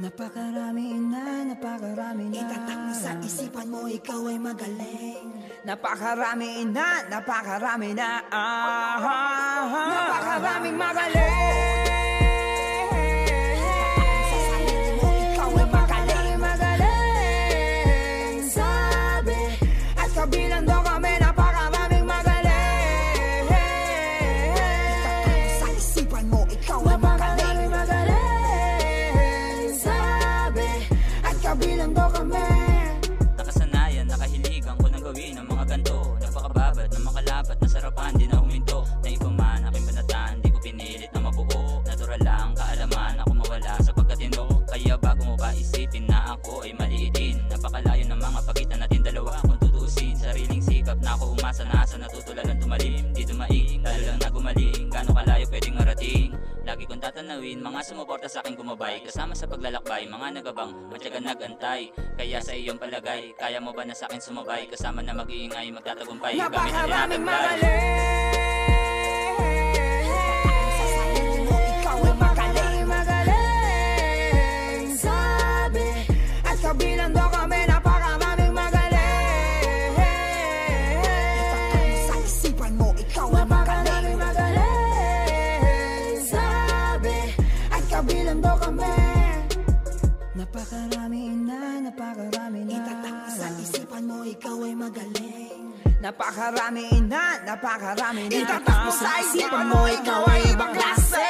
Napakarami na, napakarami na. Itatak mo sa isipan mo, ikaw ay magaling. Napakarami na, napakarami na. Ah, ah, ah. Napakaraming magaling. Sa sarili mo, ikaw Napakababad na makalapat, nasarapan, di na huminto. Na iba man aking banataan, di ko pinilit na mabuo. Natural lang, kaalaman ako mawala sa pagkatino. Kaya bago mo ba isipin na ako ay maliitin? Napakalayo ng mga pagitan natin dalawa kung tutusin. Sariling sikap na ako umasa na sa natutulalan tumalim. Di tumaing, lalo lang na gumaling. Gano'ng kalayo pwedeng marating Lagi kong tatanawin, mga sumuporta sa aking gumabay. Kasama sa paglalakbay, mga nagabang, matyaga nagantay. Kaya sa iyong palagay, kaya mo ba na sa akin sumabay? Kasama na mag-iingay, magtatagumpay. Gamit ang Napakaraming isipan mo, ikaw ay magaling. Napakarami na, napakarami na. Itatak mo sa isipan mo, ikaw ay ibang klase